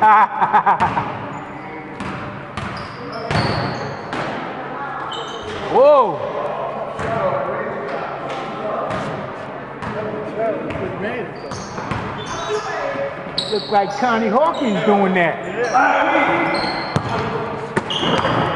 Whoa. Looks like Connie Hawkins doing that. Oh.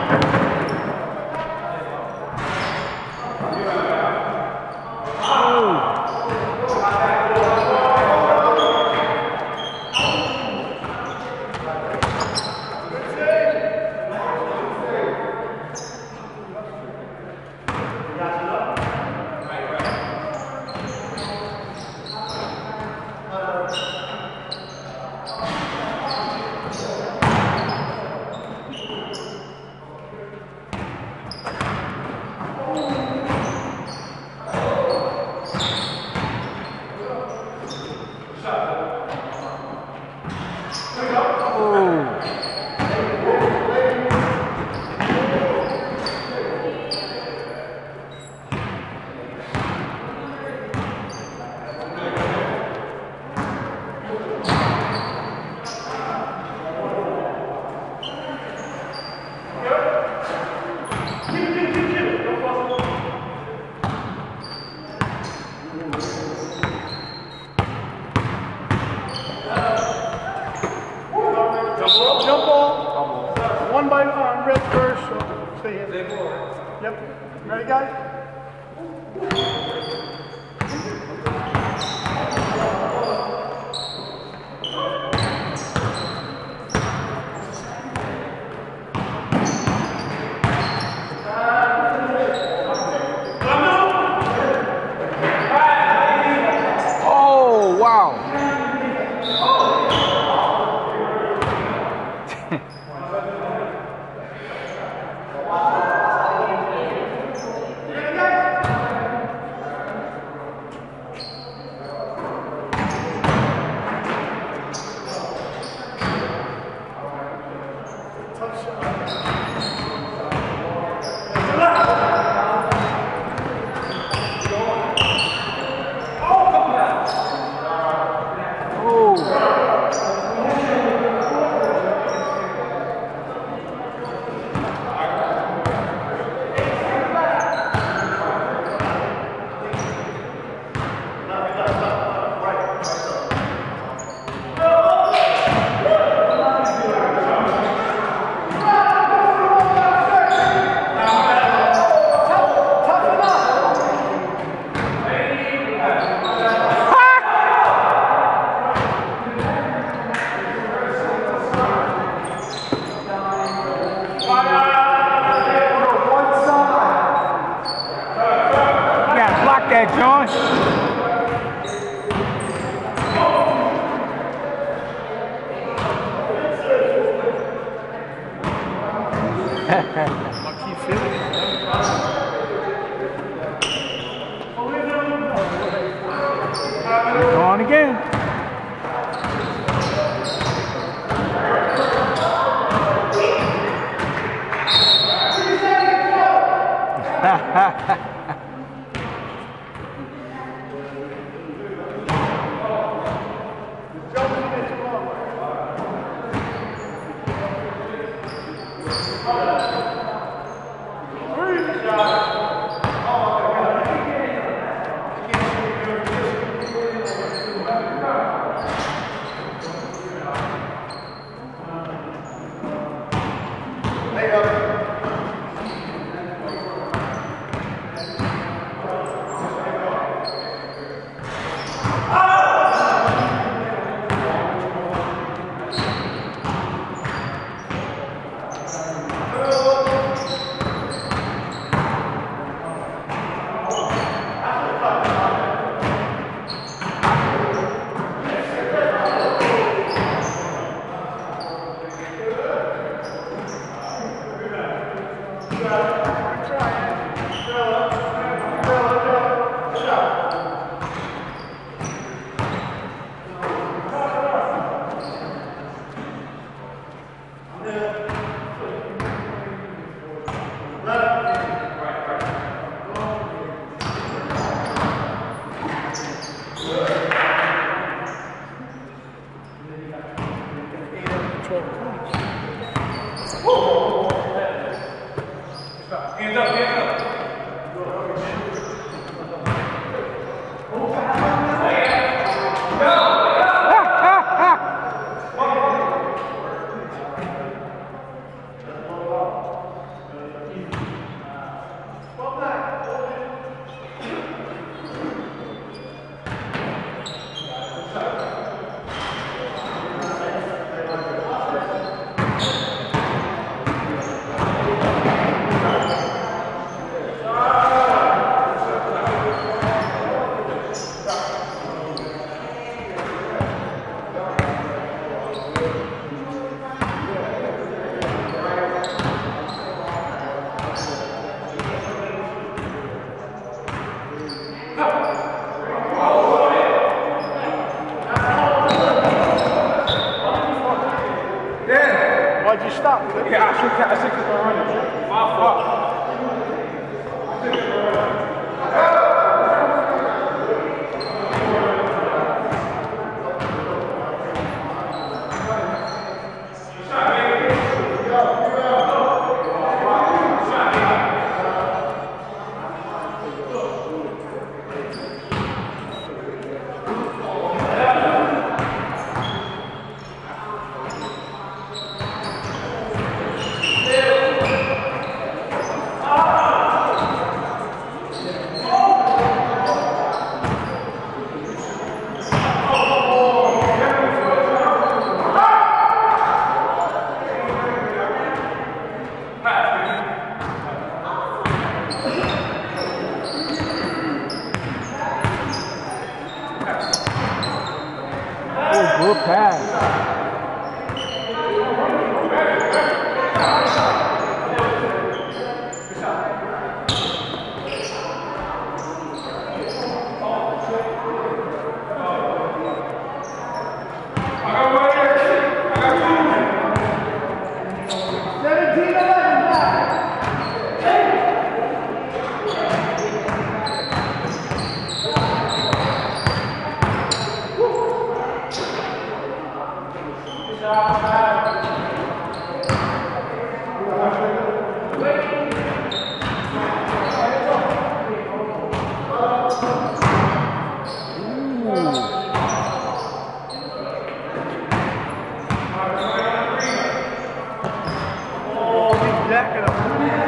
Oh.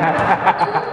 Ha ha ha ha!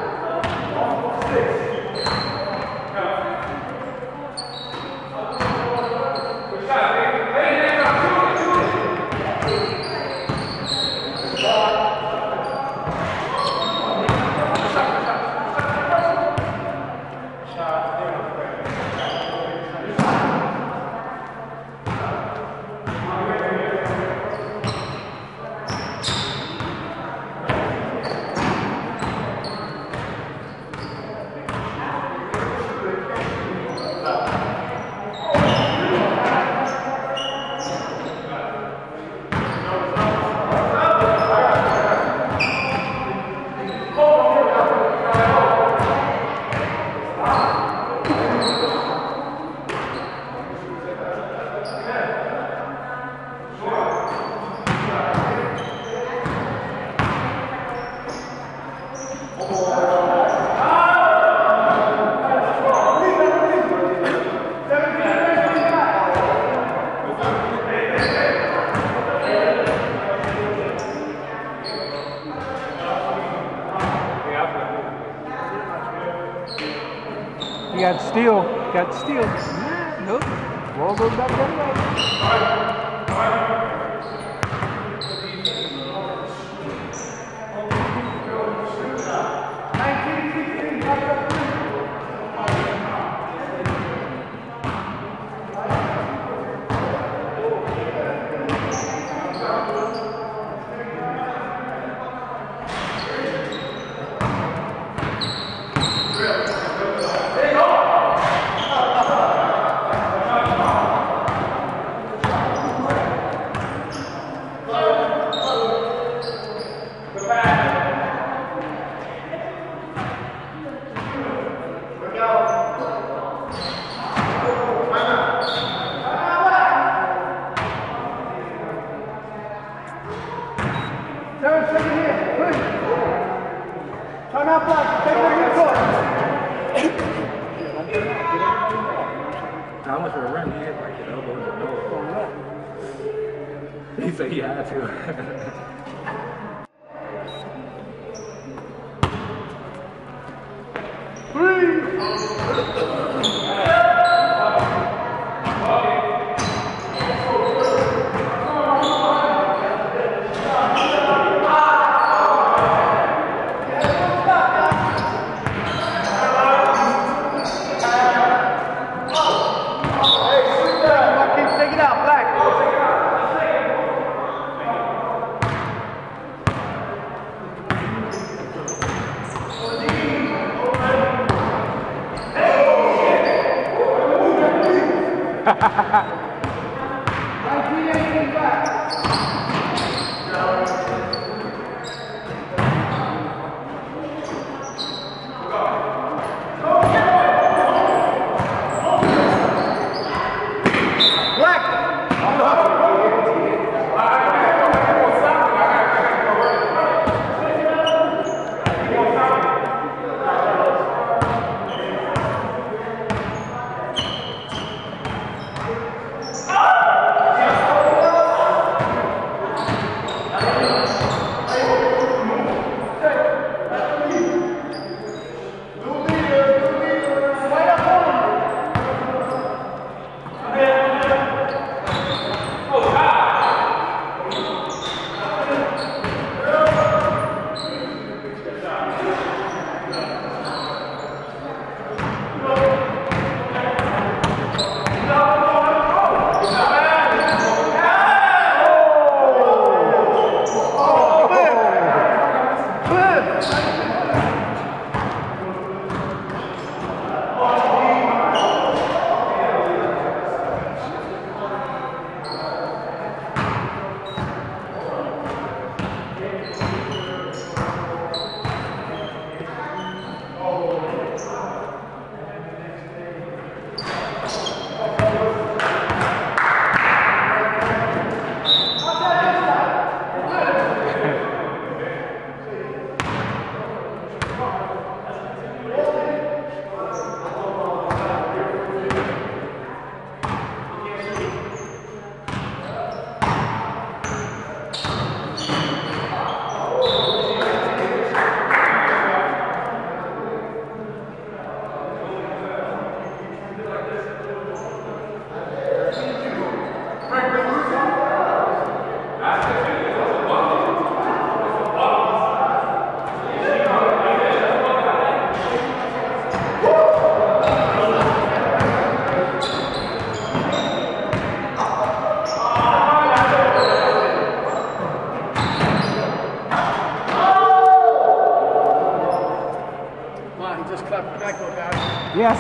Got steal. Nope. Ball goes back that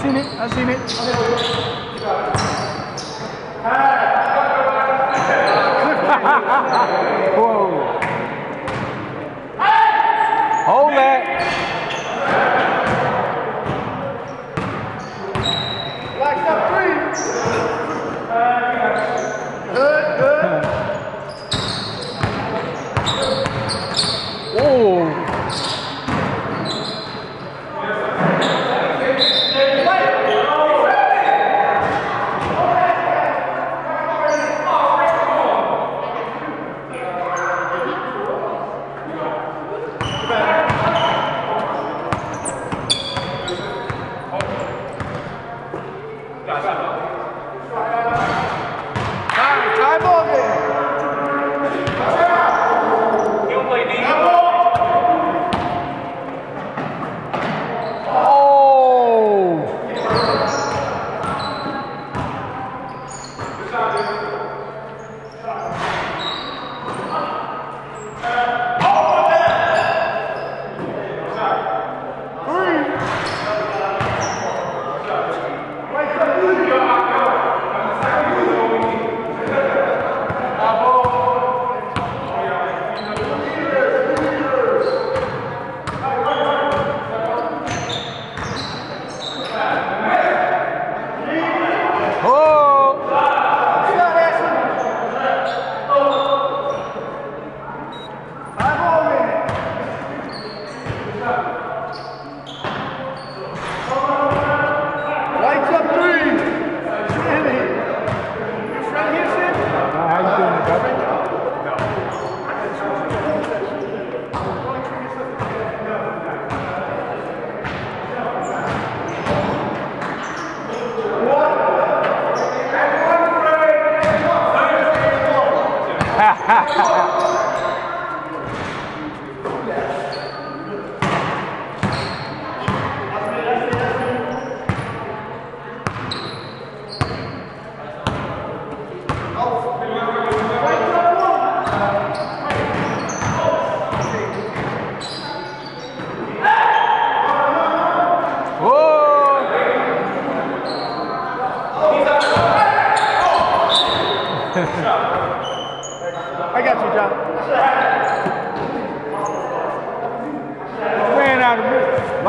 seen it. I've seen it.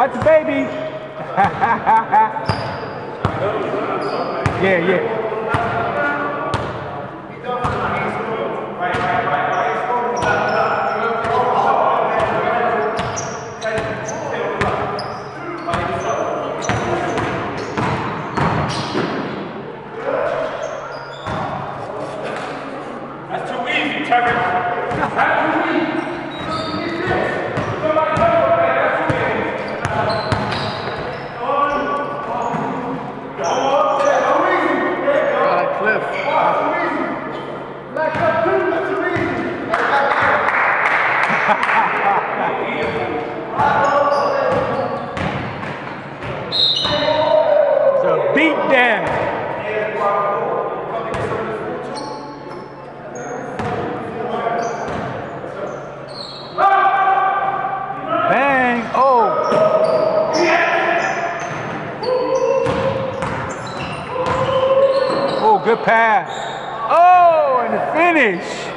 Watch the baby. yeah, yeah. That's too easy, Kevin. All right, Cliff. It's a beat down. Bang! Oh! Oh, good pass. Oh, and finish.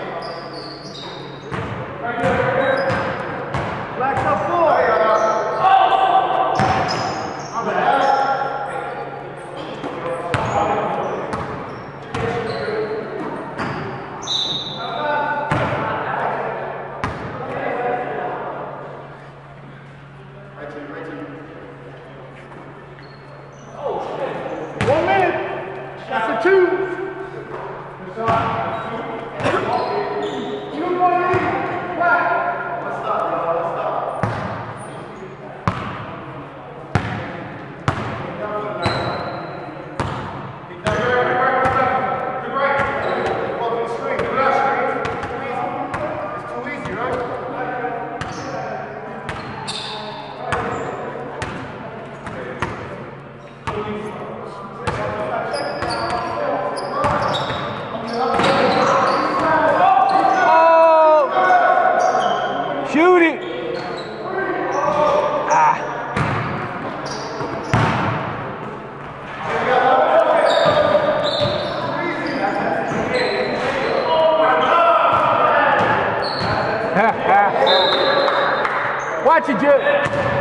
Watch it, Jip.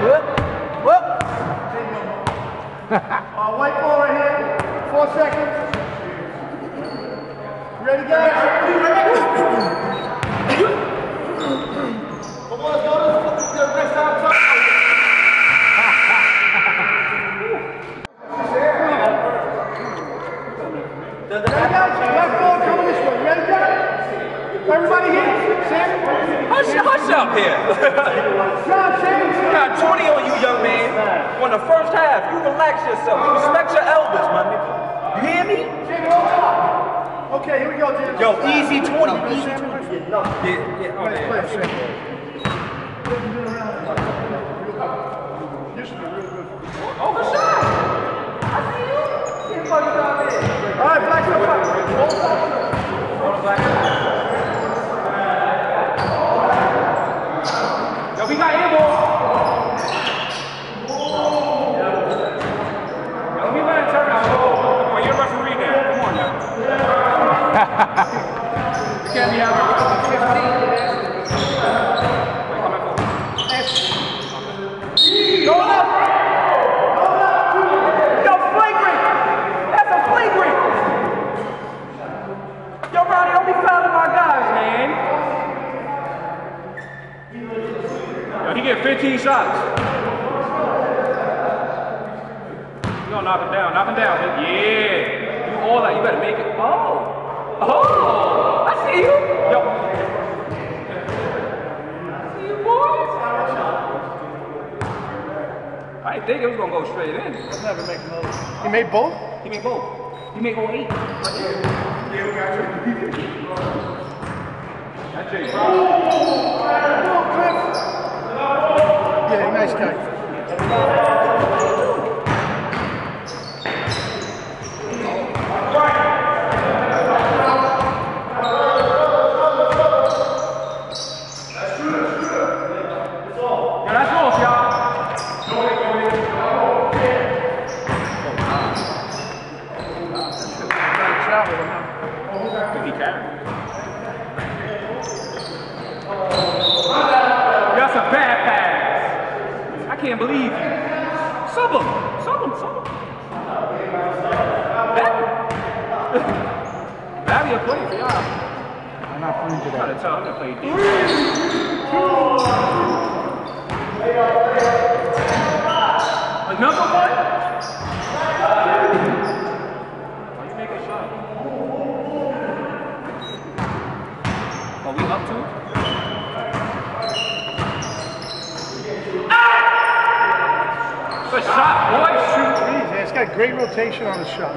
Whoop. Whoop. Uh, white ball right here. Four seconds. Ready, guys? Ready, guys? Black ball coming this way. Ready, guys? Everybody here? Sammy? Hush, hush up here. Sammy? got 20 on you, young man. On the first half, you relax yourself. You respect your elders, my nigga. You hear me? Sammy, hold up. Okay, here we go, Jim. Yo, easy 20, easy 20. Sammy, Yeah, yeah, oh, Play, yeah. play, Sammy. Used be real good. Oh, for sure. I see you. Get fucked out there. All right, Black, go fight. Yo, we got air ball. Yo, let me let it turn out. Come on, you're a referee now. Come on now. you can't be out here. Yo, flagrant. That's a flagrant. Yo, Ronnie, don't be fouling my guys, man. Yo, he get 15 shots. You gonna knock him down, knock him down. Yeah. You all that, you better make it. Oh. Oh, I see you. Yo. See you, boys. I didn't think it was gonna go straight in. Never make another. He made both? He made both. He made 08. Jay. Yeah, nice guy. Yeah, that's off, y'all. Travel now. He carried. That's a bad pass. I can't believe you. Sub him. Sub him. Sub him. That'd be a play for y'all. I'm not playing today. I'm to tell him to play defense. Another one? Why you make a shot? Are we up two? Ah! Good shot, boy. Shoot. Yeah, it's got great rotation on the shot.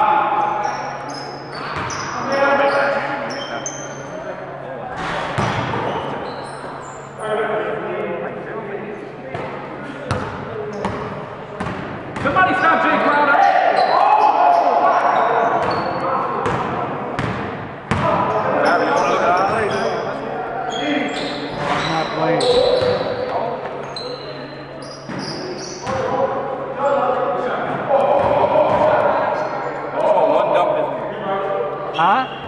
Ah.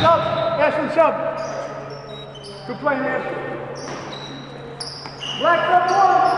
Sub! Ashley, sub! Good play, man. Black up one!